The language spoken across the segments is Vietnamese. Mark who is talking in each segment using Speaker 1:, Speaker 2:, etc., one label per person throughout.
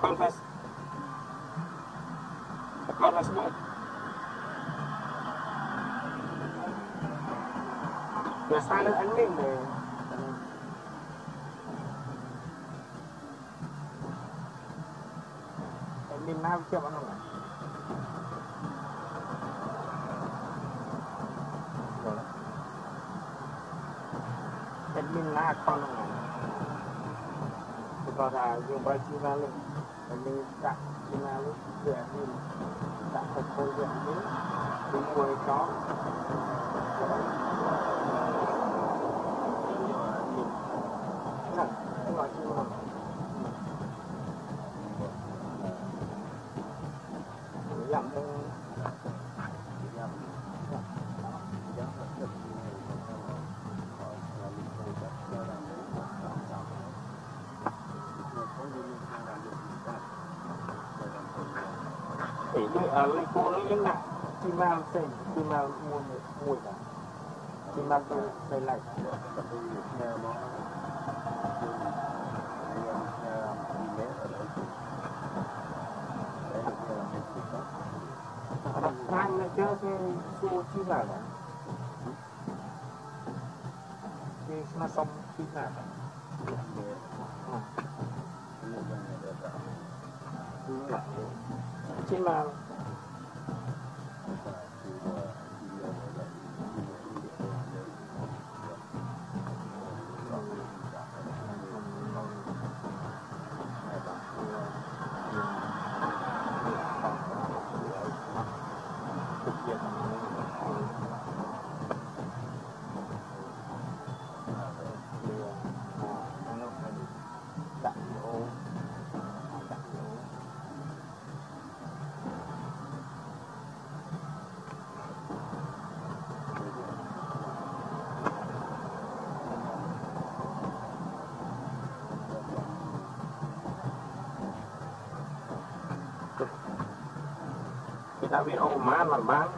Speaker 1: confess. Confess semua. Biasanya admin deh. Admin nào siapa nama? Admin nào con nama? Because I nhiêu ba China lu, admin tak China lu, dia admin tak pokok dia admin, dia mulai ở lấy cô lấy những nặng chim mang xây chim mang mùi mùi cả chim mang tôi xây lại. Ờ, Thanh nó chứ cái su chi là đó. Cái xong chi là chim mang kita bị ô má làm bán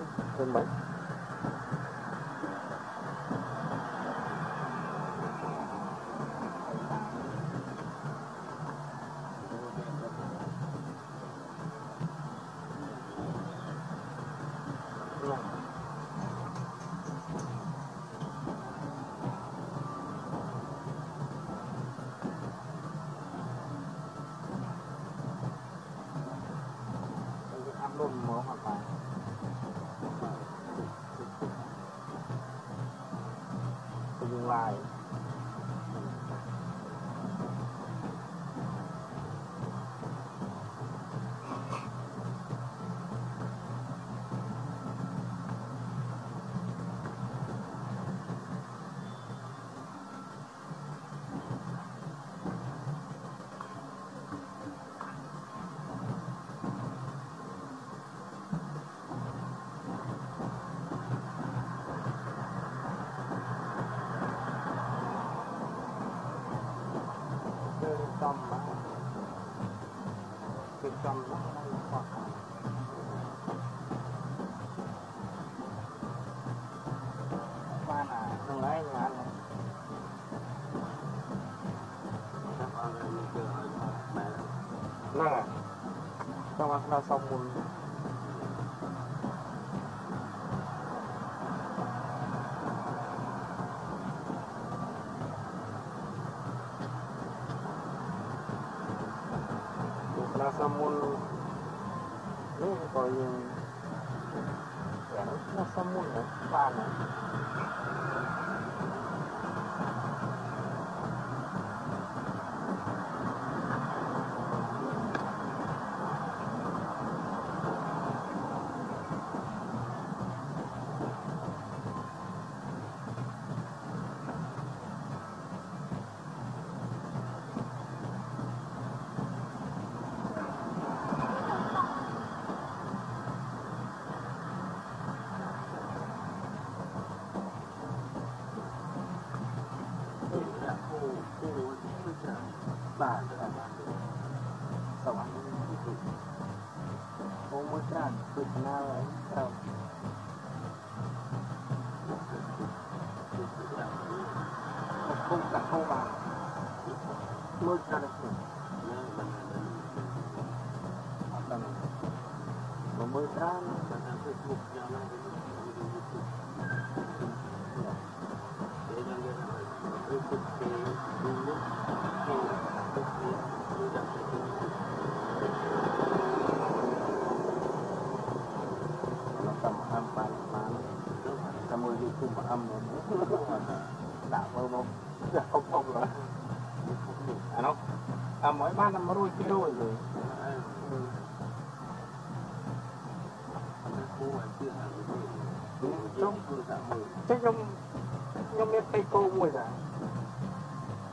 Speaker 1: cây câu mùi là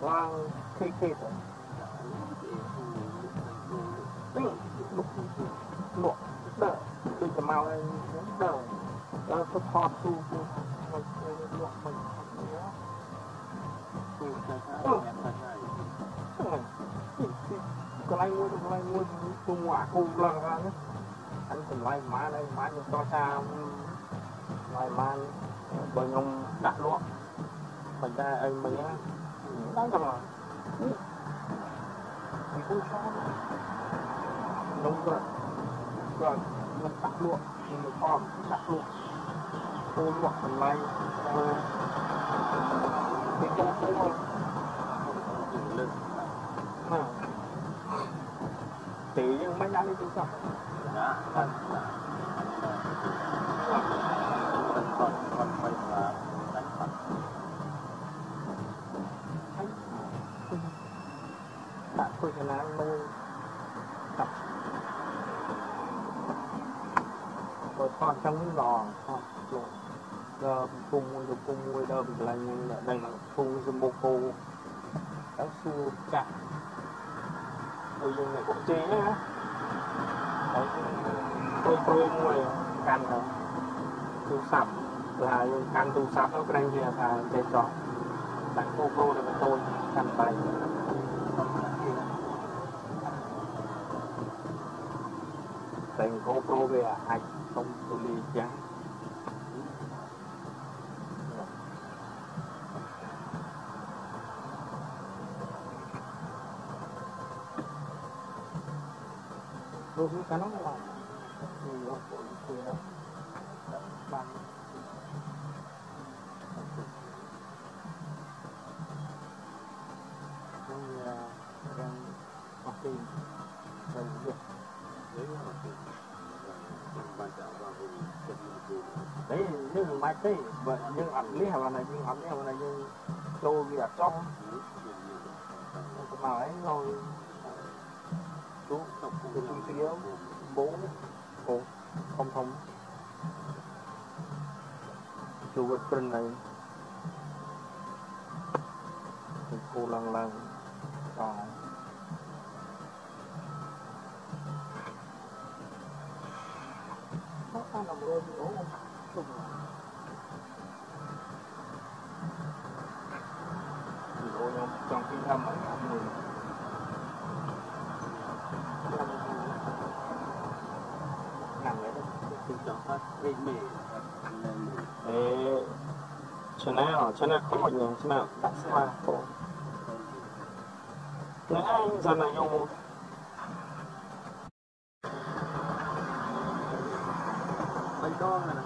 Speaker 1: Quang cây cây tớ Tinh lục lục đỡ Tôi chỉ mau lên đỡ. Đỡ tôi thọ su Lục mình Cái này mua, cái này mua, tôi mua cô lần ra
Speaker 2: nhé. Anh cần lai má đây, má cho xa Lai má bởi ông đặt
Speaker 1: luôn Magda ay maya.
Speaker 2: Saan ka ba? Hindi ko siya. Nung
Speaker 1: đúng Rồi, rồi mình tắt luộc, mình ôm, tắt luộc. Ôm hoặc mình may. Thì trong cũng
Speaker 2: không. Lên. À. Tí mấy đá đi chứ sao? Dạ. Dạ.
Speaker 1: ដាក់ធ្វើចំណានមួយតាប់បើថតចឹងវិញល្អថតលោកដល់ពុំមួយទៅពុំមួយដល់កន្លែងហ្នឹងដឹងពុំសម្បុកគោដល់សួរចាក់ដូចយើងអ្នកពួកជេរណាហើយទៅព្រួយមួយកាន់ទៅទូរស័ព្ទថាយើងកាន់ទូរស័ព្ទទៅក្រែងវាថាចេះចោះដាក់គោគោទៅបន្ទូចកាន់បែក cô về à không cô đi
Speaker 2: trắng Hãy subscribe cho kênh Ghiền Mì Gõ Để không
Speaker 1: bỏ lỡ những video hấp dẫn ảnh lý này nhưng ảnh lý hào này nhưng tôi là ở trong mà ấy rồi chú
Speaker 2: đọc
Speaker 1: từ trung yếu bố cô không thông chú vật trên này. thế chỗ nào chỗ nào có một nhóm chỗ nào tắt xe mà khổ nói
Speaker 2: anh giờ này dùng mình con là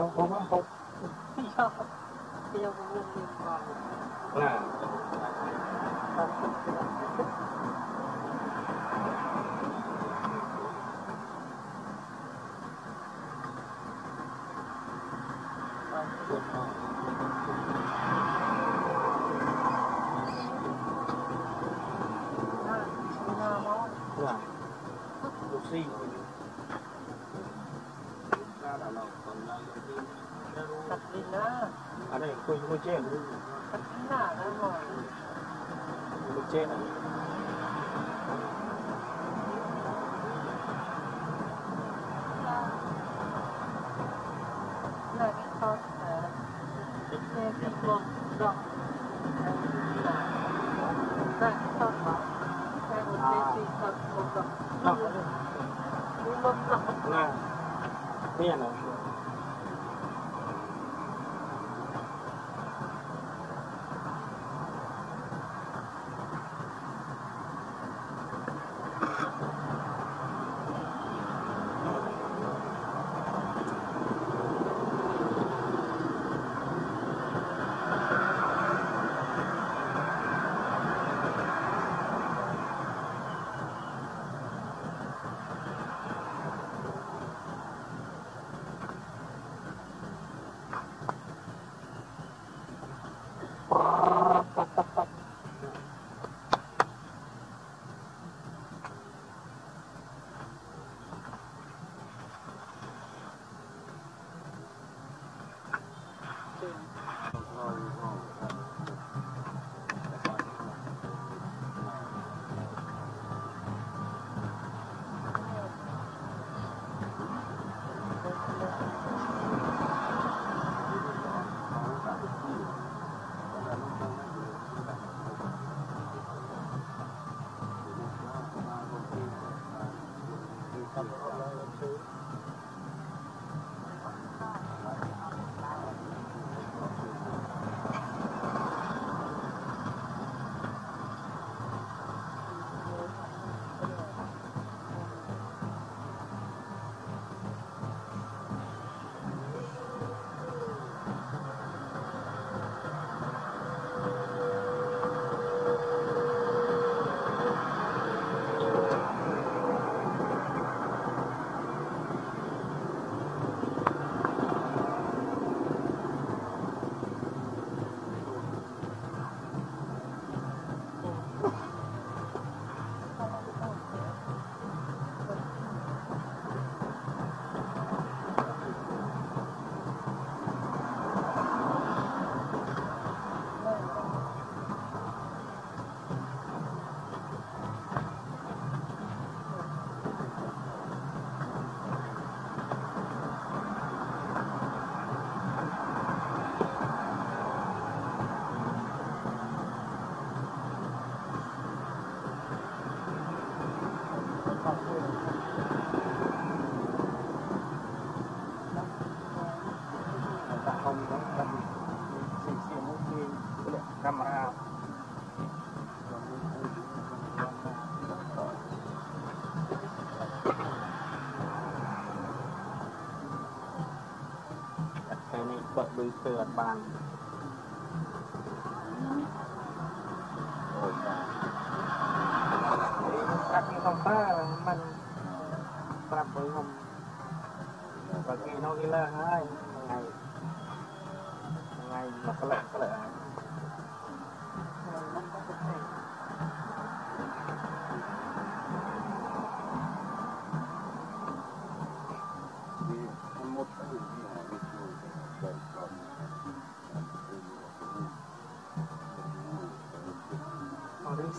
Speaker 1: đâu không á không.
Speaker 2: Tiêu cũng liên liên còn
Speaker 1: là là Lucy
Speaker 2: Thật đi na
Speaker 1: ở đây tôi tôi chết
Speaker 2: Thật đi na ra rồi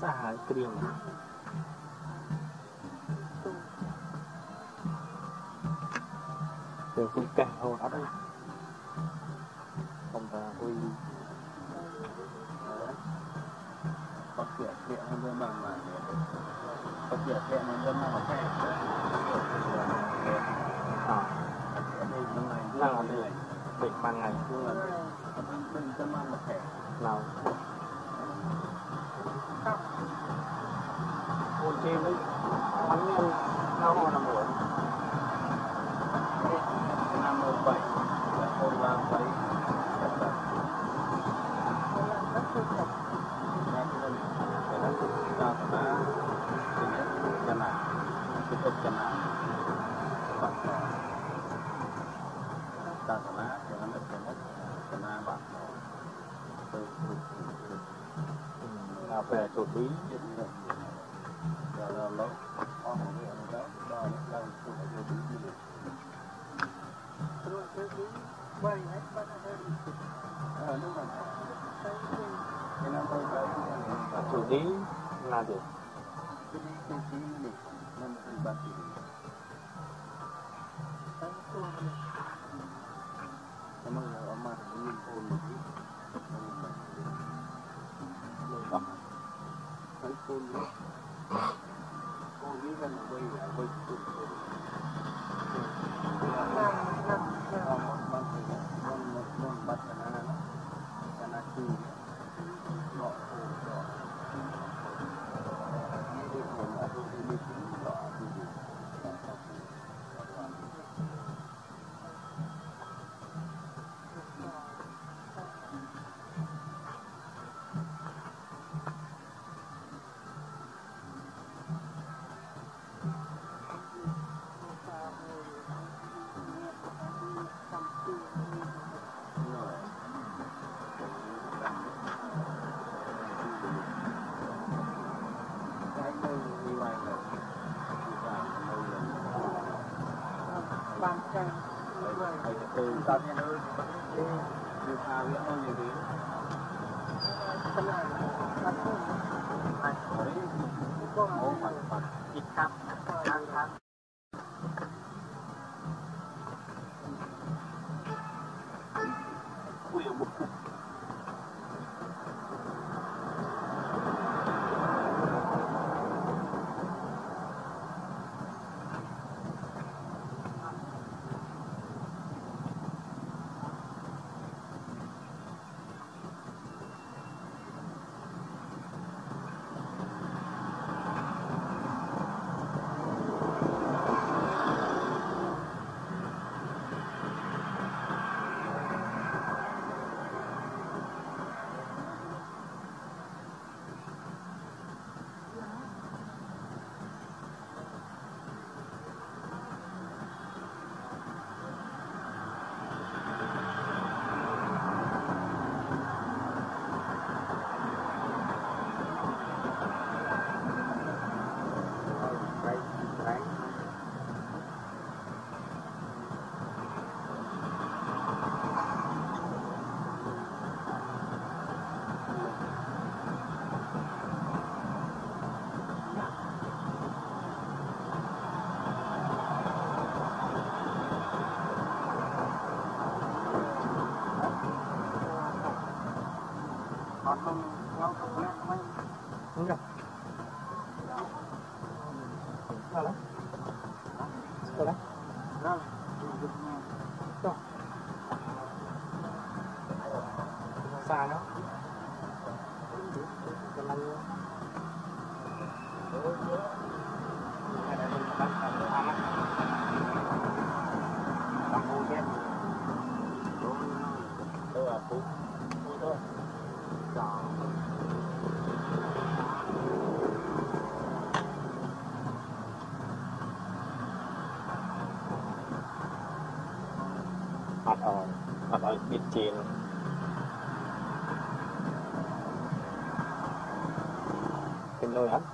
Speaker 1: xa này. Đều cũng kẹt hồ ở đây không là uy
Speaker 2: có chuyện chuyện hơn đơn bằng mà. Có chuyện chuyện hơn đơn bằng mà. Cái
Speaker 1: à
Speaker 2: đây nó này
Speaker 1: năng ở đây bệnh ban ngày
Speaker 2: nhưng mà
Speaker 3: bàn chân
Speaker 2: từ tao nghe nơi đi đi pha với ông như thế
Speaker 3: cái này là không
Speaker 2: đấy
Speaker 3: có
Speaker 2: ố phật phật
Speaker 1: ít khắp đang khắp Enggak. ត់អត់អត់ឲ្យបៀតជានោះពេញលុយអត់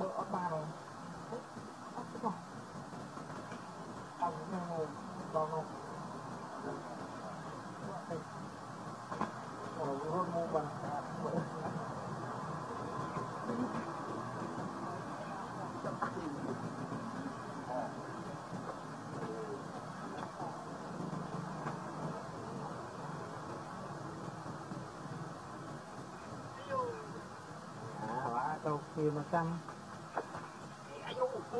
Speaker 1: បើអត់បានអត់អត់ចុះអត់នឹងដល់នោះអូរត់មកបានអាទៅគ្នាមកចាំ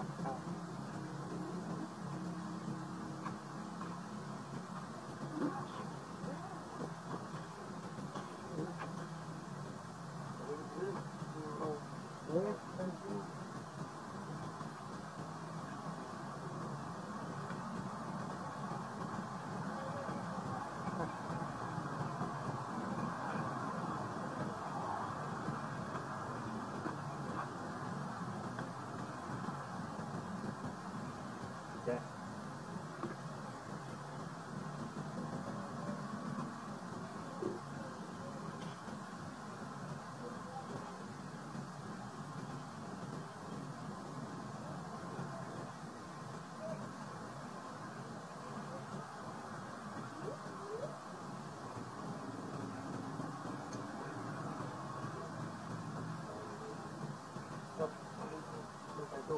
Speaker 2: on
Speaker 1: home.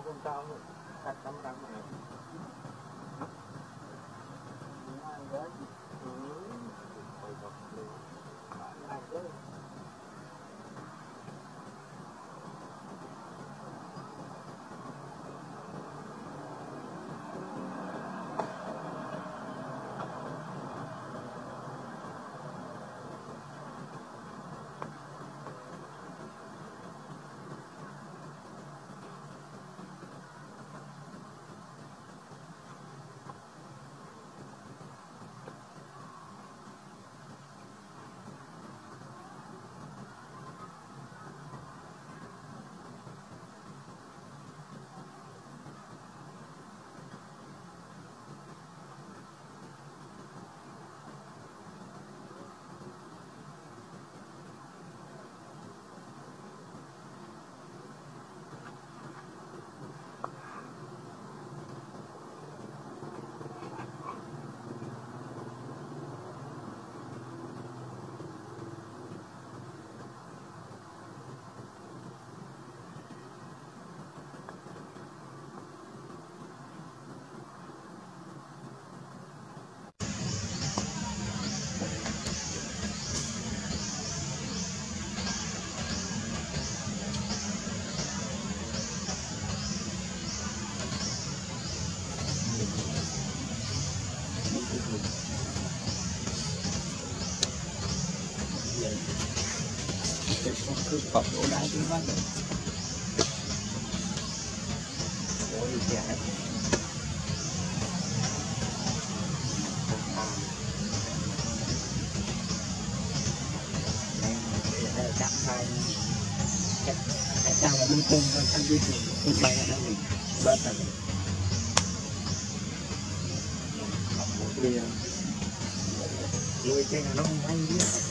Speaker 1: Con cao rồi thật tâm đắng này ai đấy ừ phải gặp được ai đấy
Speaker 3: thực phẩm đồ đá chứ văn rồi ôi trẻ chạm hai chạm là bên cùng và sang bên cùng bên bay là đang mình bớt là liền nuôi cái nó không hay biết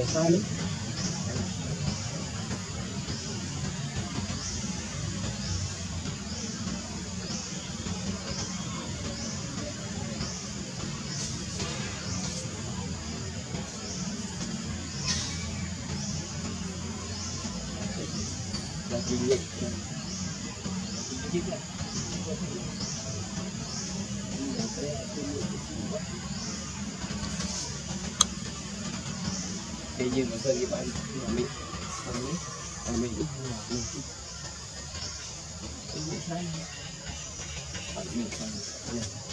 Speaker 3: Em mình sai bạn mình sai yeah.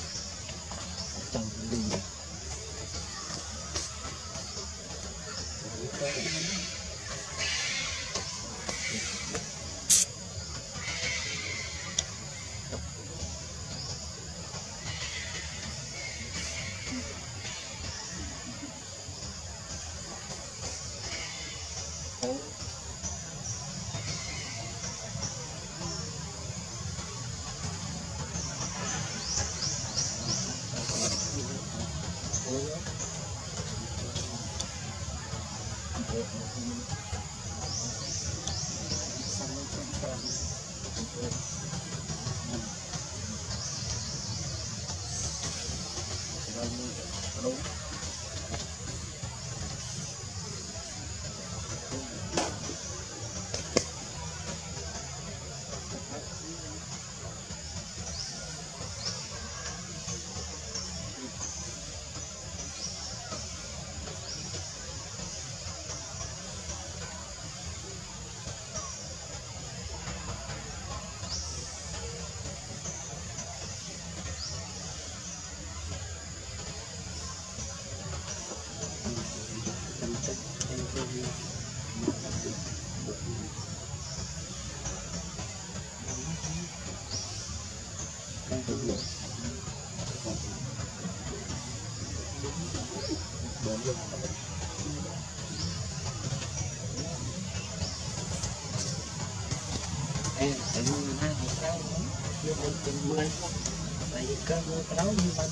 Speaker 3: Cơn mưa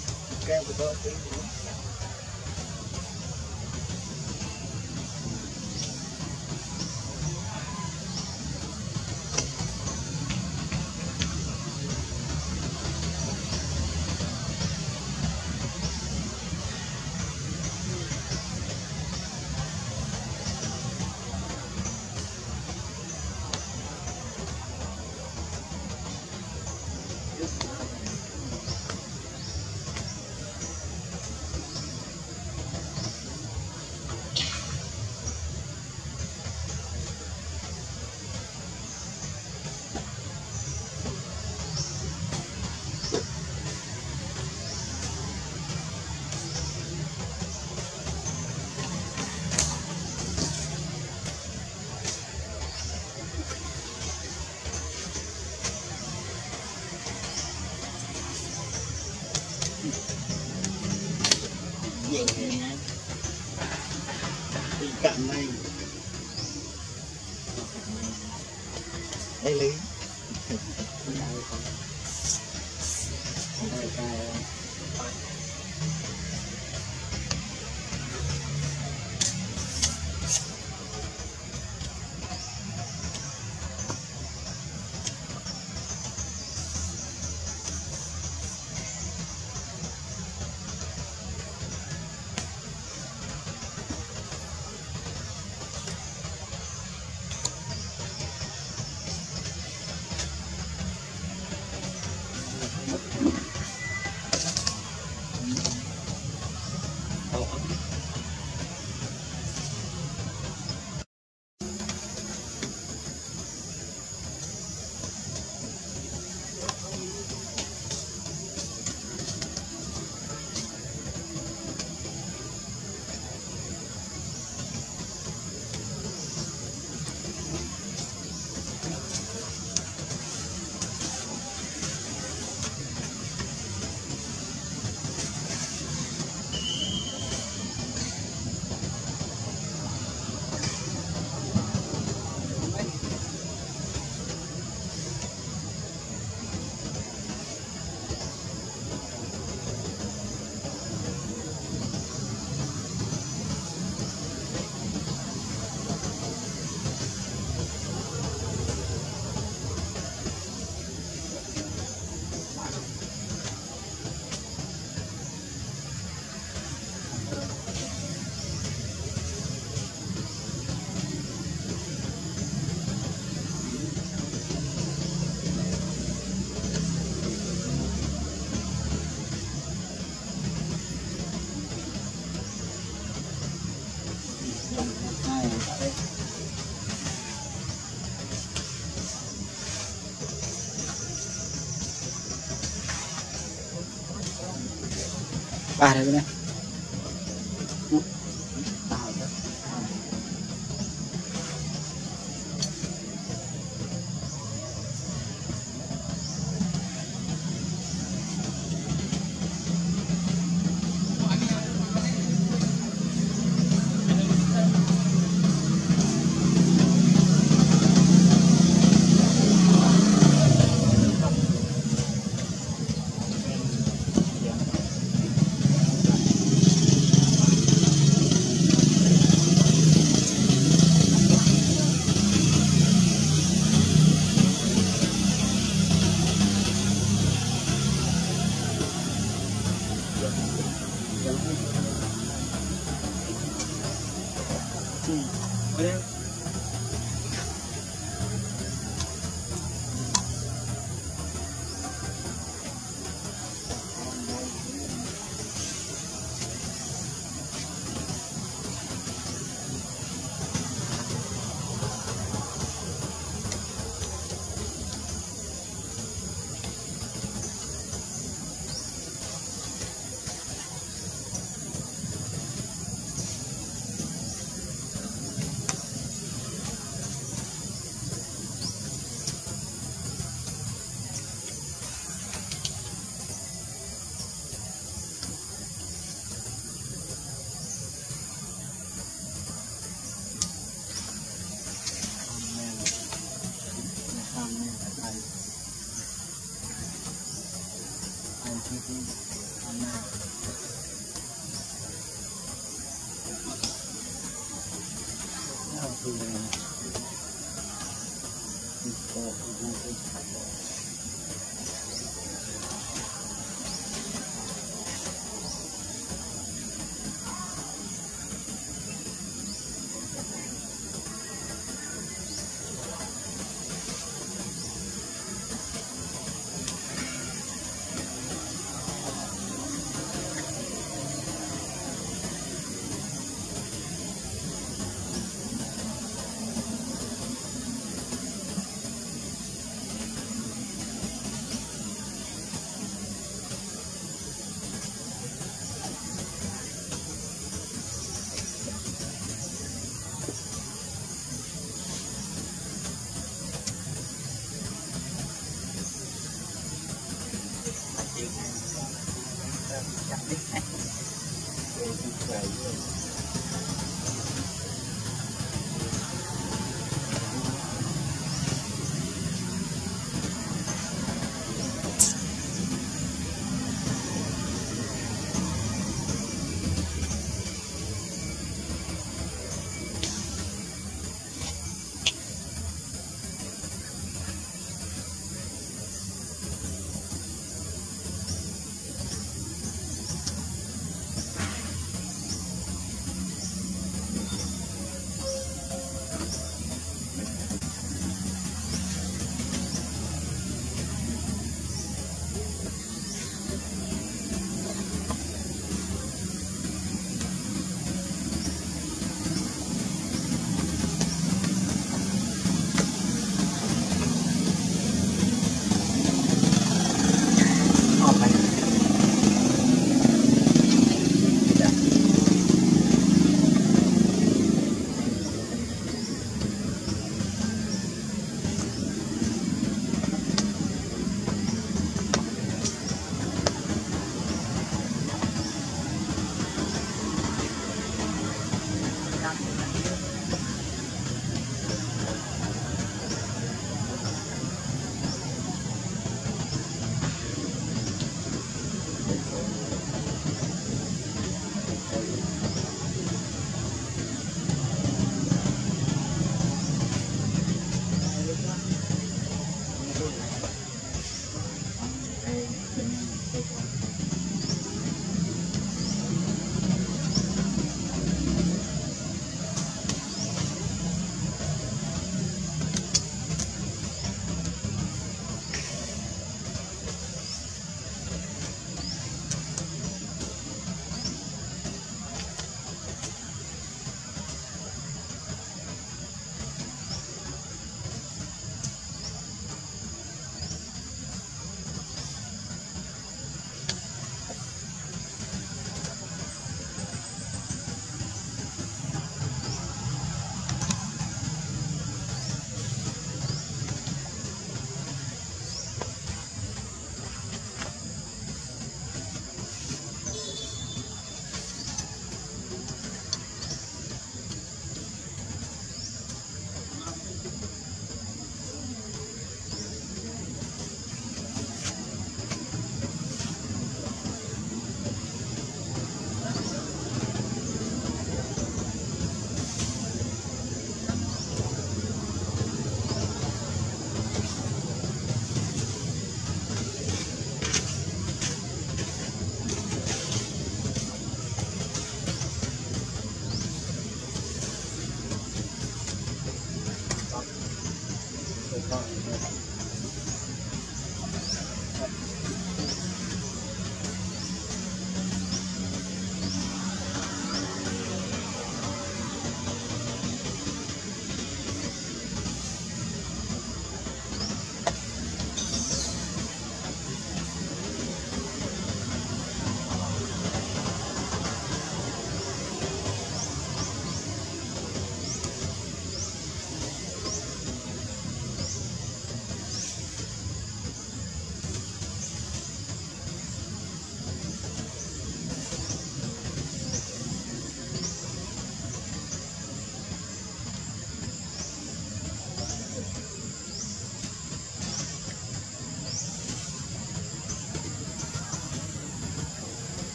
Speaker 3: cái đó nhưng mà ba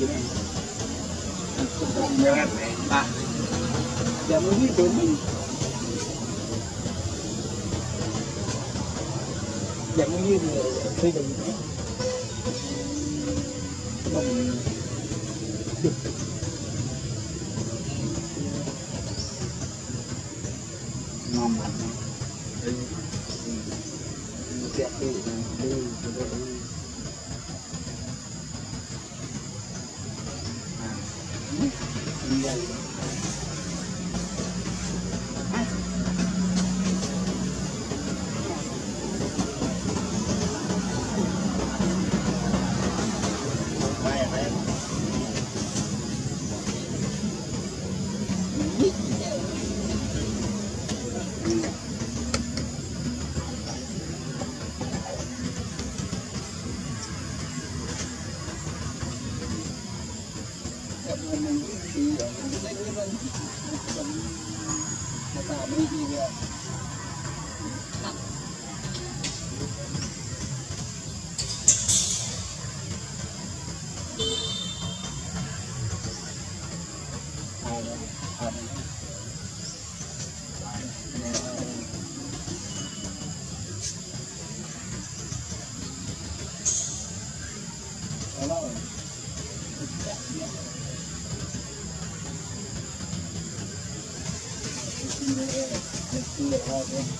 Speaker 3: về nơi kia cái này bạn giờ mới biết đến mình. Giờ mới biết là xây mình. Đi đi vịt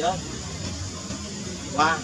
Speaker 3: nhớ qua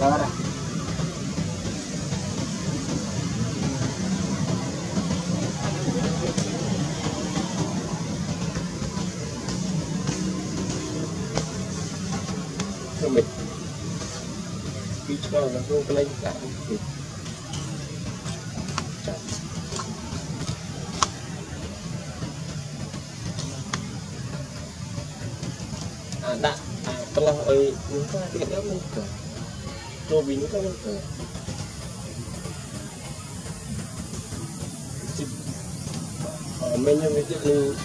Speaker 3: đó đây cho mình khi
Speaker 2: cho nó không có lên cả. Đã à, telah oi lupa tidak mungkin tobi ka? Mainnya itu yang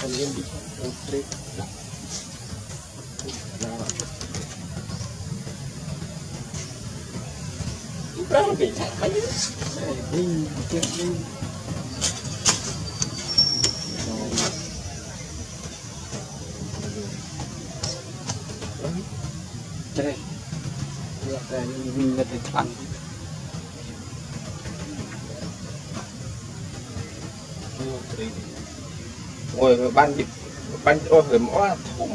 Speaker 2: kalian di trip Berapa. Ya? ban ban ban
Speaker 3: ôi mỗi thủ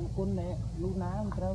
Speaker 3: ដឹ
Speaker 2: ងគុណ
Speaker 4: អ្នកលូណាមិនត្រូ
Speaker 2: វ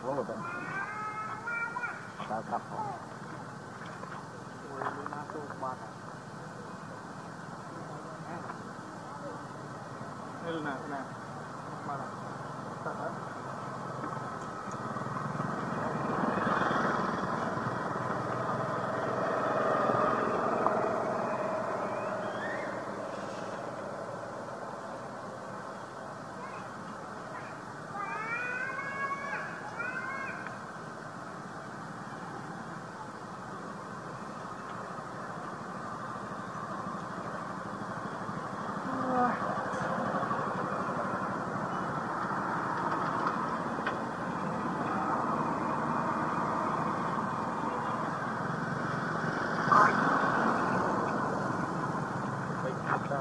Speaker 2: Cặp có một tên. Cặp cặp.
Speaker 1: Đây là nè. Mà là. Thật đấy. Phải thật ra.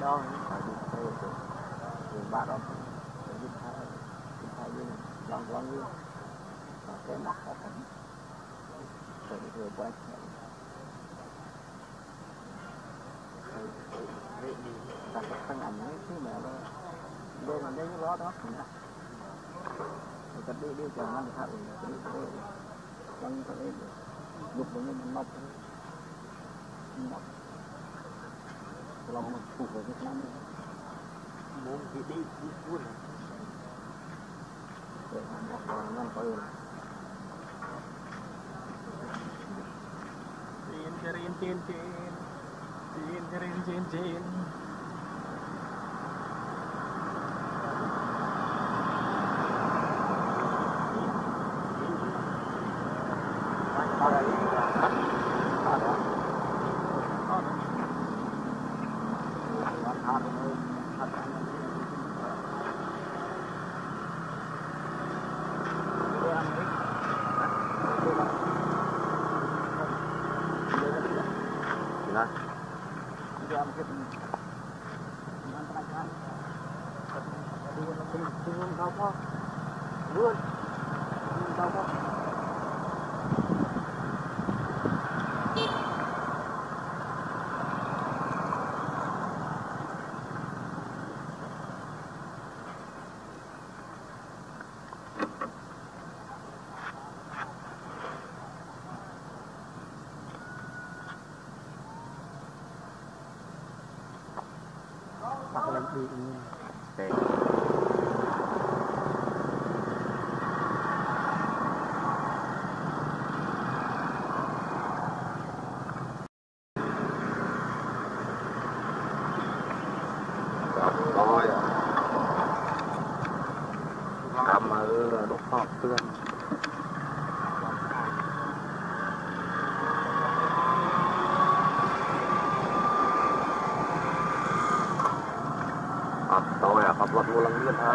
Speaker 2: Đó, phải đi theo được. Đường ba đó. Đi theo. Đi theo đi. Lần lần đi. Và cái mặt họ cũng. Rồi vừa quay. Đặt ảnh ấy chứ mà nó đây là đây đó cũng là người ta đi chờ nó thì thao đi đi cái đấy lúc mình mọc mọc lòng mình phụ với Việt
Speaker 1: Muốn thì đi đi luôn.
Speaker 2: để mà mọc vào nó có được
Speaker 1: Chin riêng chin chin.
Speaker 2: Din, din, the din.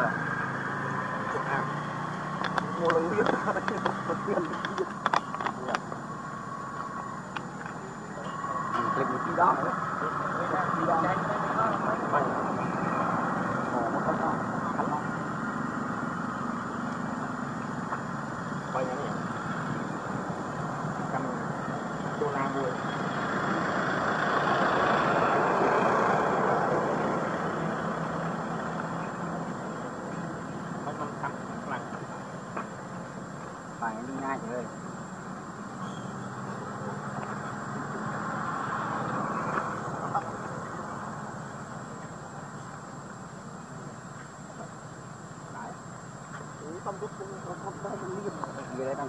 Speaker 2: Lần liên thôi. Mua lần liên thôi. Một tí đó nữa. Tí đó. Ồ, nó không có. Thành không?
Speaker 1: quay cái này. Cầm đô la mua.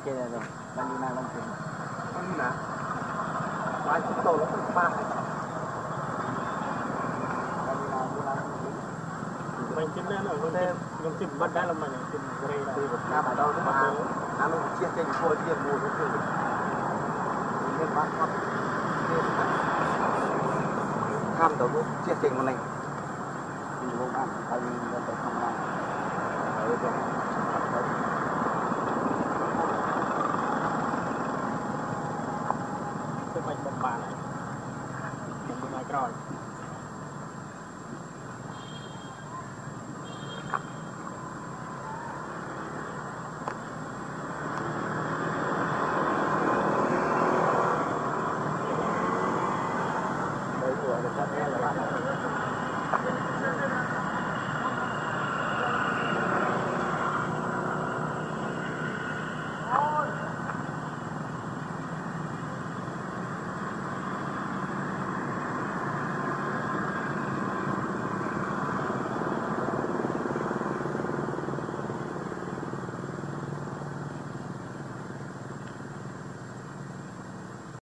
Speaker 2: Đang chơi rồi, đang đi mang long tiền.
Speaker 1: Con gì nè? Ngoài chúng tôi nó cũng ba.
Speaker 2: Đang đi đi tiền.
Speaker 1: Mình chim đây là con thêm, con chim bắt đá là mình chim gray là.
Speaker 2: Đi một cam ở đâu nữa mà ăn nó chia trên thôi chia mua nó chơi. Nên bác không. Cam đầu nó chia trên con này. Đi vô ăn, មិនមិនបានហើយ
Speaker 1: ខ្ញុំមិនឲ្យក្រោយ